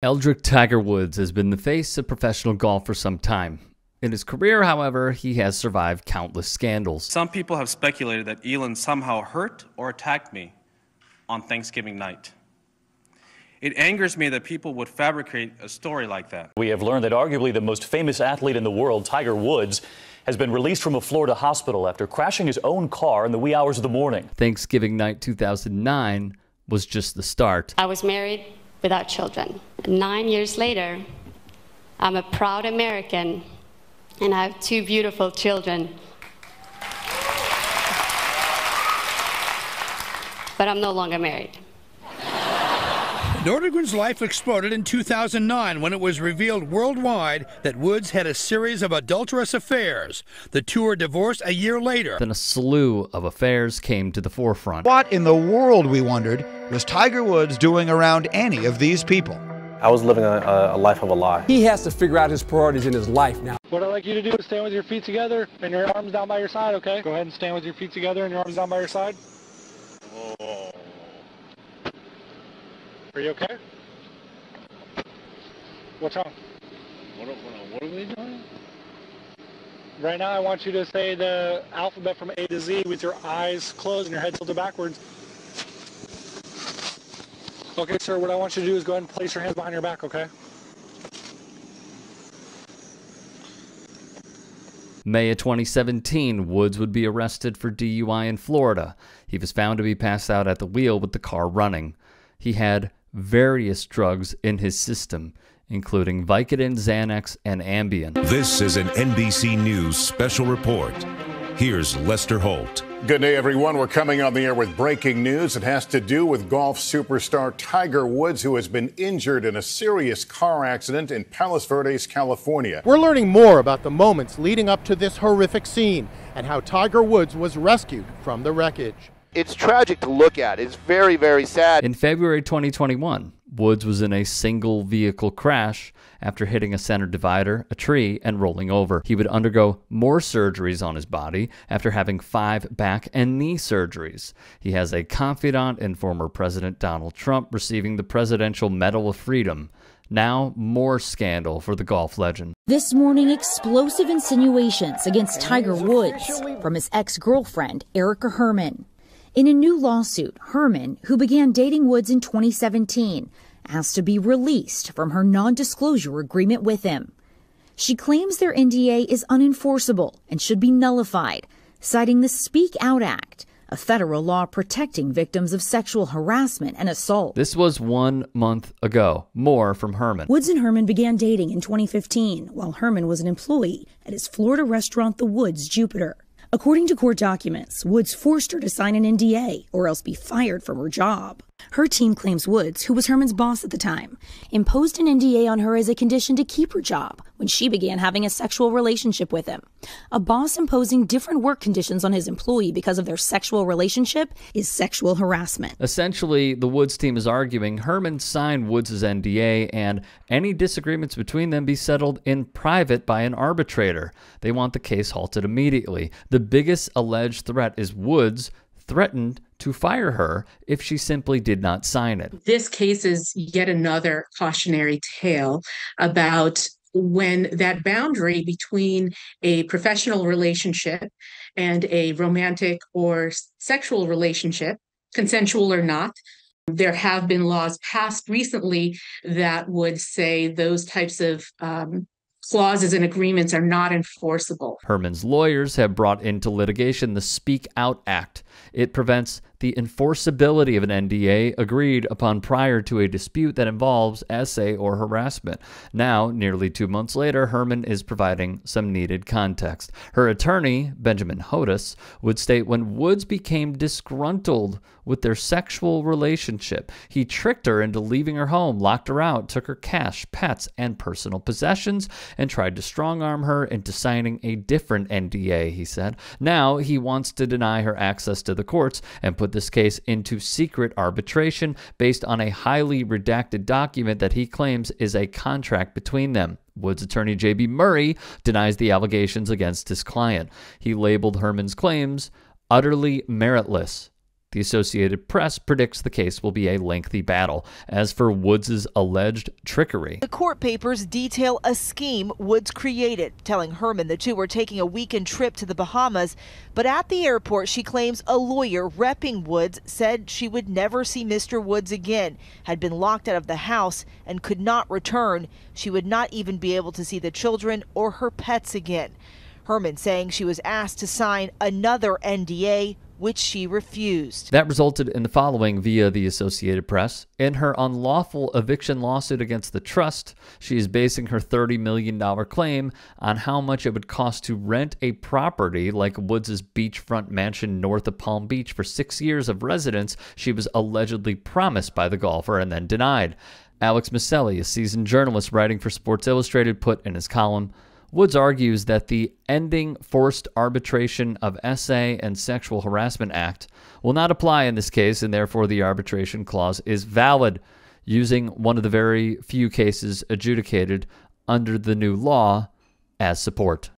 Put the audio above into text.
Eldrick Tiger Woods has been the face of professional golf for some time. In his career, however, he has survived countless scandals. Some people have speculated that Elin somehow hurt or attacked me on Thanksgiving night. It angers me that people would fabricate a story like that. We have learned that arguably the most famous athlete in the world, Tiger Woods, has been released from a Florida hospital after crashing his own car in the wee hours of the morning. Thanksgiving night 2009 was just the start. I was married without children. Nine years later, I'm a proud American and I have two beautiful children. But I'm no longer married. Nordegren's life exploded in 2009 when it was revealed worldwide that Woods had a series of adulterous affairs. The two were divorced a year later. Then a slew of affairs came to the forefront. What in the world, we wondered, was Tiger Woods doing around any of these people? I was living a, a, life of a lie. He has to figure out his priorities in his life now. What I'd like you to do is stand with your feet together and your arms down by your side, okay? Go ahead and stand with your feet together and your arms down by your side. Are you okay? What's wrong? What, what are we doing? Right now, I want you to say the alphabet from A to Z with your eyes closed and your head tilted backwards. Okay, sir, what I want you to do is go ahead and place your hands behind your back, okay? May of 2017, Woods would be arrested for DUI in Florida. He was found to be passed out at the wheel with the car running. He had various drugs in his system, including Vicodin, Xanax, and Ambien. This is an NBC News special report. Here's Lester Holt. Good day, everyone. We're coming on the air with breaking news. It has to do with golf superstar Tiger Woods, who has been injured in a serious car accident in Palos Verdes, California. We're learning more about the moments leading up to this horrific scene and how Tiger Woods was rescued from the wreckage it's tragic to look at. It's very, very sad. In February 2021, Woods was in a single vehicle crash after hitting a center divider, a tree, and rolling over. He would undergo more surgeries on his body after having five back and knee surgeries. He has a confidant in former President Donald Trump receiving the Presidential Medal of Freedom. Now, more scandal for the golf legend. This morning, explosive insinuations against Tiger Woods from his ex girlfriend, Erica Herman. In a new lawsuit, Herman, who began dating Woods in 2017, asked to be released from her non disclosure agreement with him. She claims their NDA is unenforceable and should be nullified, citing the Speak Out Act, a federal law protecting victims of sexual harassment and assault. This was one month ago. More from Herman. Woods and Herman began dating in 2015 while Herman was an employee at his Florida restaurant, The Woods Jupiter. According to court documents, Woods forced her to sign an NDA or else be fired from her job. Her team claims Woods, who was Herman's boss at the time, imposed an NDA on her as a condition to keep her job when she began having a sexual relationship with him. A boss imposing different work conditions on his employee because of their sexual relationship is sexual harassment. Essentially, the Woods team is arguing Herman signed Woods' NDA and any disagreements between them be settled in private by an arbitrator. They want the case halted immediately. The biggest alleged threat is Woods threatened to fire her if she simply did not sign it. This case is yet another cautionary tale about when that boundary between a professional relationship and a romantic or sexual relationship, consensual or not, there have been laws passed recently that would say those types of um, clauses and agreements are not enforceable. Herman's lawyers have brought into litigation the Speak Out Act. It prevents the enforceability of an NDA agreed upon prior to a dispute that involves SA or harassment. Now, nearly two months later, Herman is providing some needed context. Her attorney, Benjamin Hodas, would state when Woods became disgruntled with their sexual relationship, he tricked her into leaving her home, locked her out, took her cash, pets, and personal possessions, and tried to strong arm her into signing a different NDA, he said. Now he wants to deny her access to the courts and put this case into secret arbitration based on a highly redacted document that he claims is a contract between them. Woods attorney J.B. Murray denies the allegations against his client. He labeled Herman's claims utterly meritless The Associated Press predicts the case will be a lengthy battle. As for Woods' alleged trickery, the court papers detail a scheme Woods created, telling Herman the two were taking a weekend trip to the Bahamas. But at the airport, she claims a lawyer repping Woods said she would never see Mr. Woods again, had been locked out of the house, and could not return. She would not even be able to see the children or her pets again. Herman saying she was asked to sign another NDA which she refused. That resulted in the following via the Associated Press. In her unlawful eviction lawsuit against the trust, she is basing her $30 million claim on how much it would cost to rent a property like Woods' beachfront mansion north of Palm Beach for six years of residence she was allegedly promised by the golfer and then denied. Alex Maselli, a seasoned journalist writing for Sports Illustrated, put in his column, Woods argues that the Ending Forced Arbitration of SA and Sexual Harassment Act will not apply in this case, and therefore the arbitration clause is valid, using one of the very few cases adjudicated under the new law as support.